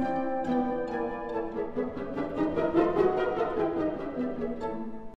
Música